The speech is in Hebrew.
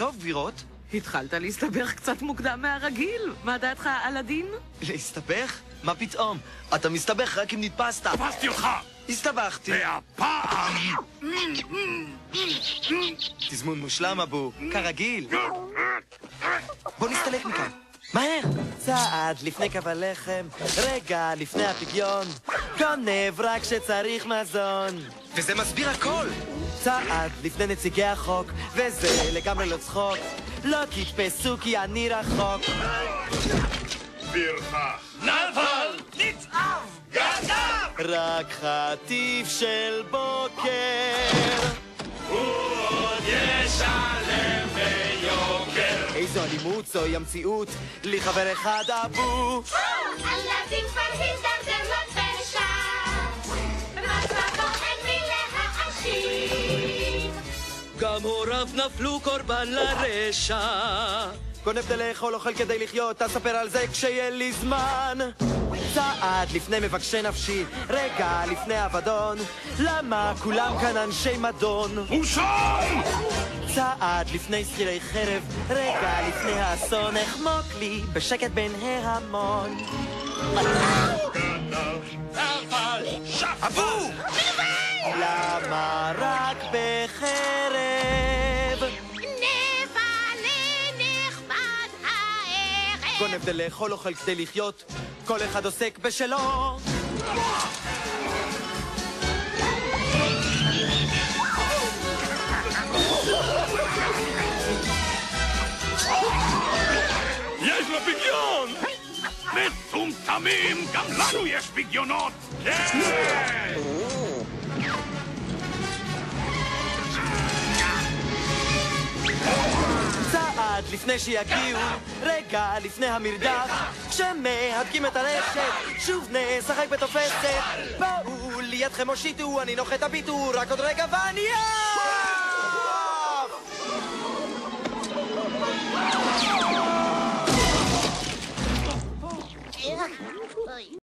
טוב, גבירות. התחלת להסתבך קצת מוקדם מהרגיל. מה דעתך, אלאדין? להסתבך? מה פתאום? אתה מסתבך רק אם נתפסת. תפסתי אותך! הסתבכתי. והפעם... תזמון מושלם, אבו. כרגיל. בוא נסתלק מכאן. מהר! צעד לפני קו הלחם, רגע לפני הפגיון, גונב רק כשצריך מזון. וזה מסביר הכל! צעד לפני נציגי החוק, וזה לגמרי לא צחוק. לא תתפסו כי אני רחוק. פרחח! נבל! נצעב! גנב! רק חטיף של בוקר. הוא עוד ישלם ביוקר! איזו אלימות זוהי המציאות, לי חבר אחד אבו. אלאדין כבר הידרדר גם הוריו נפלו קורבן לרשע. גונב כדי לאכול, אוכל כדי לחיות, אספר על זה כשיהיה לי זמן. צעד לפני מבקשי נפשי, רגע לפני אבדון. למה כולם כאן אנשי מדון? שם! צעד לפני שכירי חרב, רגע לפני האסון, אחמוק לי בשקט בין ההמון. למה רק בחרב? גונב כדי לאכול, אוכל כדי לחיות, כל אחד עוסק בשלו. יש לו פגיון! מטומטמים! גם לנו יש פגיונות! כן! לפני שיגיעו, רגע לפני המרדף, כשמהדקים את הרשת, שוב נשחק בתופסת. בואו לידכם הושיטו, אני נוחת הביטו, רק עוד רגע ואני!